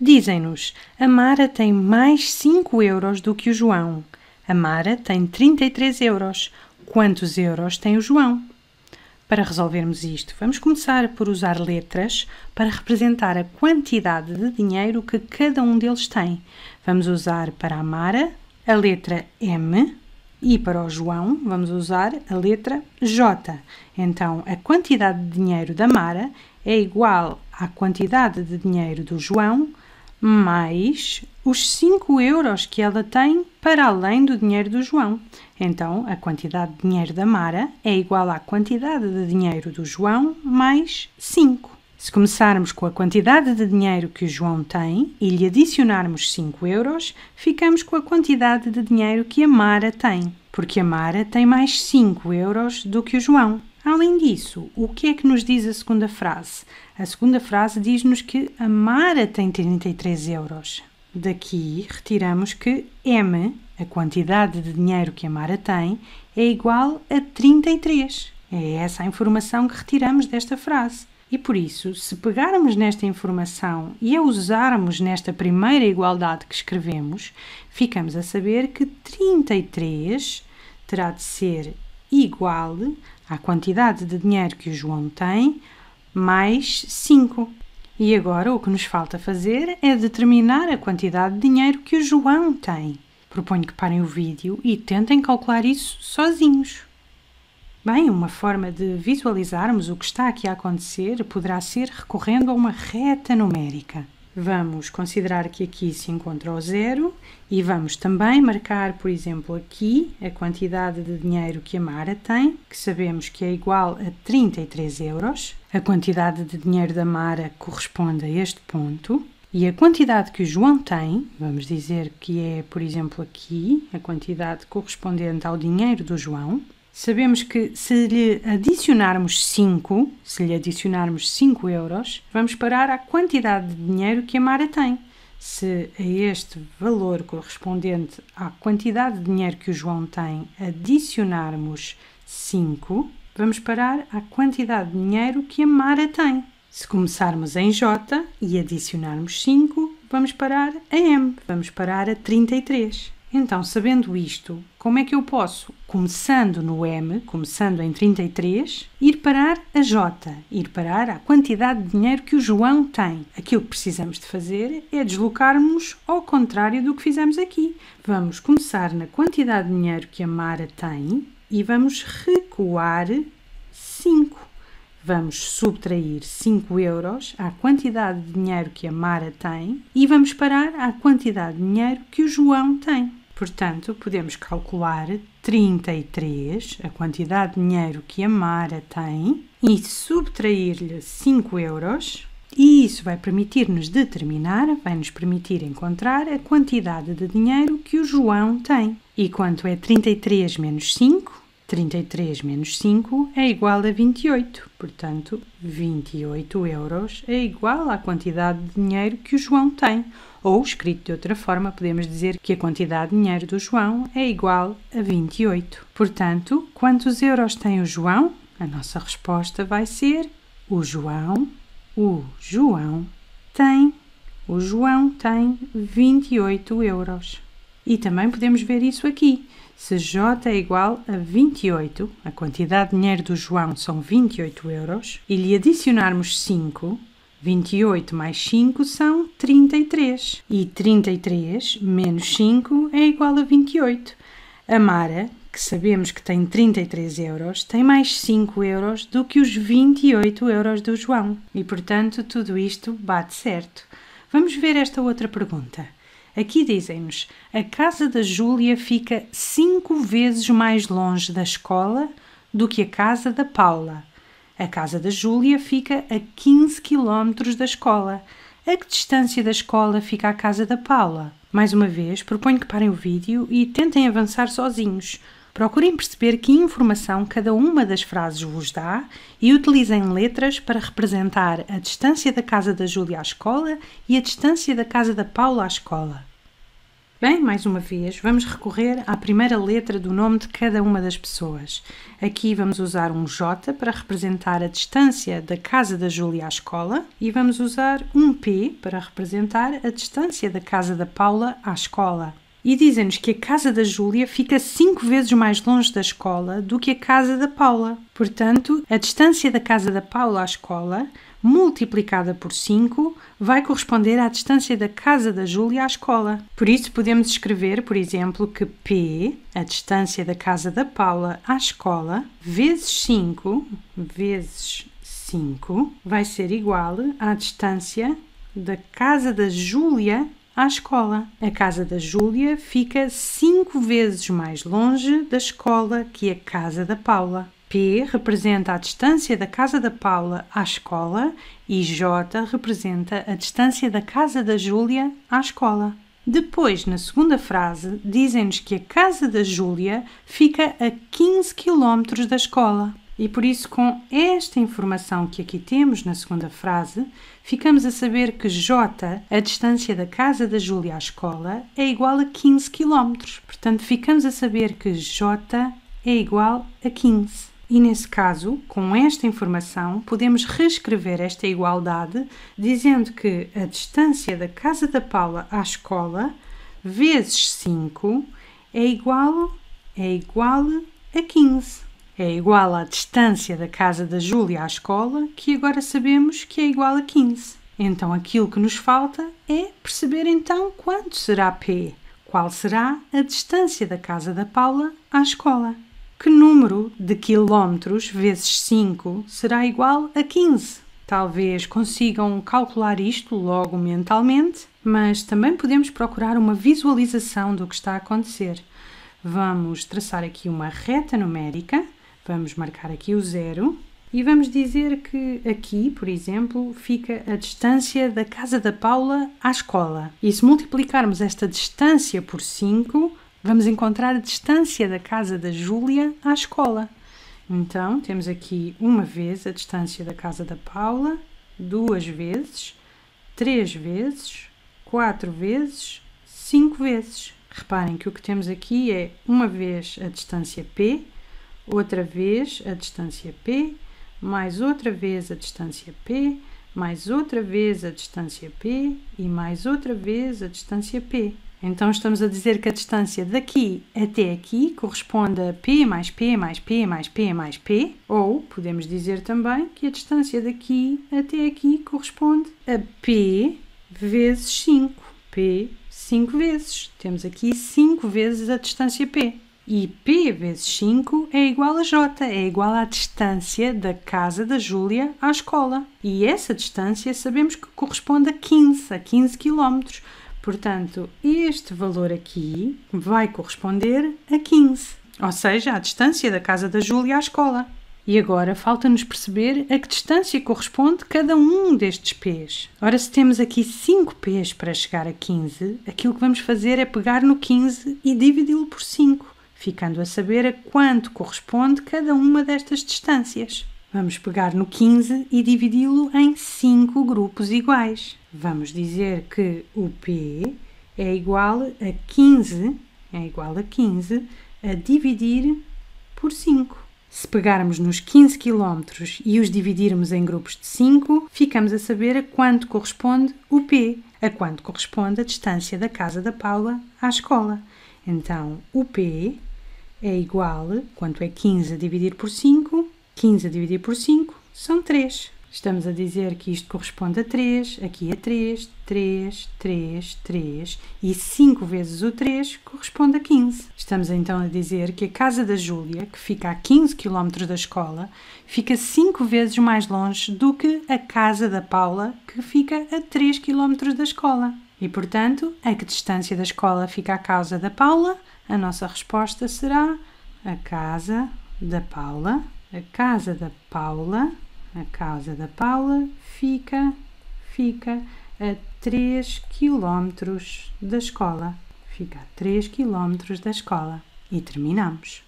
Dizem-nos: a Mara tem mais 5 euros do que o João. A Mara tem 33 euros. Quantos euros tem o João? Para resolvermos isto, vamos começar por usar letras para representar a quantidade de dinheiro que cada um deles tem. Vamos usar para a Mara a letra M e para o João vamos usar a letra J. Então, a quantidade de dinheiro da Mara é igual à quantidade de dinheiro do João mais os 5 euros que ela tem para além do dinheiro do João. Então, a quantidade de dinheiro da Mara é igual à quantidade de dinheiro do João mais 5. Se começarmos com a quantidade de dinheiro que o João tem e lhe adicionarmos 5 euros, ficamos com a quantidade de dinheiro que a Mara tem, porque a Mara tem mais 5 euros do que o João. Além disso, o que é que nos diz a segunda frase? A segunda frase diz-nos que a Mara tem 33 euros. Daqui retiramos que M, a quantidade de dinheiro que a Mara tem, é igual a 33. É essa a informação que retiramos desta frase. E por isso, se pegarmos nesta informação e a usarmos nesta primeira igualdade que escrevemos, ficamos a saber que 33 terá de ser igual à quantidade de dinheiro que o João tem, mais 5. E agora o que nos falta fazer é determinar a quantidade de dinheiro que o João tem. Proponho que parem o vídeo e tentem calcular isso sozinhos. Bem, uma forma de visualizarmos o que está aqui a acontecer poderá ser recorrendo a uma reta numérica. Vamos considerar que aqui se encontra o zero e vamos também marcar, por exemplo, aqui a quantidade de dinheiro que a Mara tem, que sabemos que é igual a 33 euros. A quantidade de dinheiro da Mara corresponde a este ponto. E a quantidade que o João tem, vamos dizer que é, por exemplo, aqui, a quantidade correspondente ao dinheiro do João, Sabemos que se lhe adicionarmos 5, se lhe adicionarmos 5 euros, vamos parar à quantidade de dinheiro que a Mara tem. Se a este valor correspondente à quantidade de dinheiro que o João tem adicionarmos 5, vamos parar à quantidade de dinheiro que a Mara tem. Se começarmos em J e adicionarmos 5, vamos parar a M, vamos parar a 33. Então, sabendo isto, como é que eu posso, começando no M, começando em 33, ir parar a J, ir parar a quantidade de dinheiro que o João tem? Aquilo que precisamos de fazer é deslocarmos ao contrário do que fizemos aqui. Vamos começar na quantidade de dinheiro que a Mara tem e vamos recuar 5. Vamos subtrair 5 euros à quantidade de dinheiro que a Mara tem e vamos parar à quantidade de dinheiro que o João tem. Portanto, podemos calcular 33, a quantidade de dinheiro que a Mara tem, e subtrair-lhe 5 euros. E isso vai permitir-nos determinar, vai nos permitir encontrar a quantidade de dinheiro que o João tem. E quanto é 33 menos 5? 33 menos 5 é igual a 28. Portanto, 28 euros é igual à quantidade de dinheiro que o João tem. Ou, escrito de outra forma, podemos dizer que a quantidade de dinheiro do João é igual a 28. Portanto, quantos euros tem o João? A nossa resposta vai ser o João, o João tem, o João tem 28 euros. E também podemos ver isso aqui. Se J é igual a 28, a quantidade de dinheiro do João são 28 euros, e lhe adicionarmos 5, 28 mais 5 são 33. E 33 menos 5 é igual a 28. A Mara, que sabemos que tem 33 euros, tem mais 5 euros do que os 28 euros do João. E, portanto, tudo isto bate certo. Vamos ver esta outra pergunta. Aqui dizem-nos: a casa da Júlia fica cinco vezes mais longe da escola do que a casa da Paula. A casa da Júlia fica a 15 quilómetros da escola. A que distância da escola fica a casa da Paula? Mais uma vez, proponho que parem o vídeo e tentem avançar sozinhos. Procurem perceber que informação cada uma das frases vos dá e utilizem letras para representar a distância da casa da Júlia à escola e a distância da casa da Paula à escola. Bem, mais uma vez, vamos recorrer à primeira letra do nome de cada uma das pessoas. Aqui vamos usar um J para representar a distância da casa da Júlia à escola e vamos usar um P para representar a distância da casa da Paula à escola. E dizem-nos que a casa da Júlia fica cinco vezes mais longe da escola do que a casa da Paula. Portanto, a distância da casa da Paula à escola multiplicada por 5 vai corresponder à distância da casa da Júlia à escola. Por isso, podemos escrever, por exemplo, que P, a distância da casa da Paula à escola, vezes 5, vezes 5, vai ser igual à distância da casa da Júlia à escola. A casa da Júlia fica 5 vezes mais longe da escola que a casa da Paula. P representa a distância da casa da Paula à escola e J representa a distância da casa da Júlia à escola. Depois, na segunda frase, dizem-nos que a casa da Júlia fica a 15 km da escola. E por isso, com esta informação que aqui temos na segunda frase, ficamos a saber que J, a distância da casa da Júlia à escola, é igual a 15 km. Portanto, ficamos a saber que J é igual a 15. E nesse caso, com esta informação, podemos reescrever esta igualdade dizendo que a distância da casa da Paula à escola vezes 5 é igual, é igual a 15. É igual à distância da casa da Júlia à escola, que agora sabemos que é igual a 15. Então aquilo que nos falta é perceber então quanto será P. Qual será a distância da casa da Paula à escola? Que número de quilómetros vezes 5 será igual a 15? Talvez consigam calcular isto logo mentalmente, mas também podemos procurar uma visualização do que está a acontecer. Vamos traçar aqui uma reta numérica, vamos marcar aqui o zero e vamos dizer que aqui, por exemplo, fica a distância da casa da Paula à escola. E se multiplicarmos esta distância por 5, vamos encontrar a distância da casa da Júlia à escola. Então, temos aqui uma vez a distância da casa da Paula, duas vezes, três vezes, quatro vezes, cinco vezes. Reparem que o que temos aqui é uma vez a distância P, outra vez a distância P, mais outra vez a distância P, mais outra vez a distância P e mais outra vez a distância P. Então estamos a dizer que a distância daqui até aqui corresponde a P mais P mais P mais P mais P, ou podemos dizer também que a distância daqui até aqui corresponde a P vezes 5. P 5 vezes. Temos aqui 5 vezes a distância P. E P vezes 5 é igual a J, é igual à distância da casa da Júlia à escola. E essa distância sabemos que corresponde a 15, a 15 quilómetros. Portanto, este valor aqui vai corresponder a 15, ou seja, a distância da casa da Júlia à escola. E agora falta-nos perceber a que distância corresponde cada um destes P's. Ora, se temos aqui 5 P's para chegar a 15, aquilo que vamos fazer é pegar no 15 e dividi-lo por 5, ficando a saber a quanto corresponde cada uma destas distâncias. Vamos pegar no 15 e dividi-lo em 5 grupos iguais. Vamos dizer que o P é igual a 15, é igual a 15 a dividir por 5. Se pegarmos nos 15 km e os dividirmos em grupos de 5, ficamos a saber a quanto corresponde o P, a quanto corresponde a distância da casa da Paula à escola. Então, o P é igual, quanto é 15 a dividir por 5? 15 a dividir por 5 são 3. Estamos a dizer que isto corresponde a 3, aqui a 3, 3, 3, 3 e 5 vezes o 3 corresponde a 15. Estamos então a dizer que a casa da Júlia, que fica a 15 km da escola, fica 5 vezes mais longe do que a casa da Paula, que fica a 3 km da escola. E portanto, a que distância da escola fica a casa da Paula? A nossa resposta será a casa da Paula a casa da Paula, a casa da Paula fica, fica a 3 km da escola. Fica a 3 km da escola. E terminamos.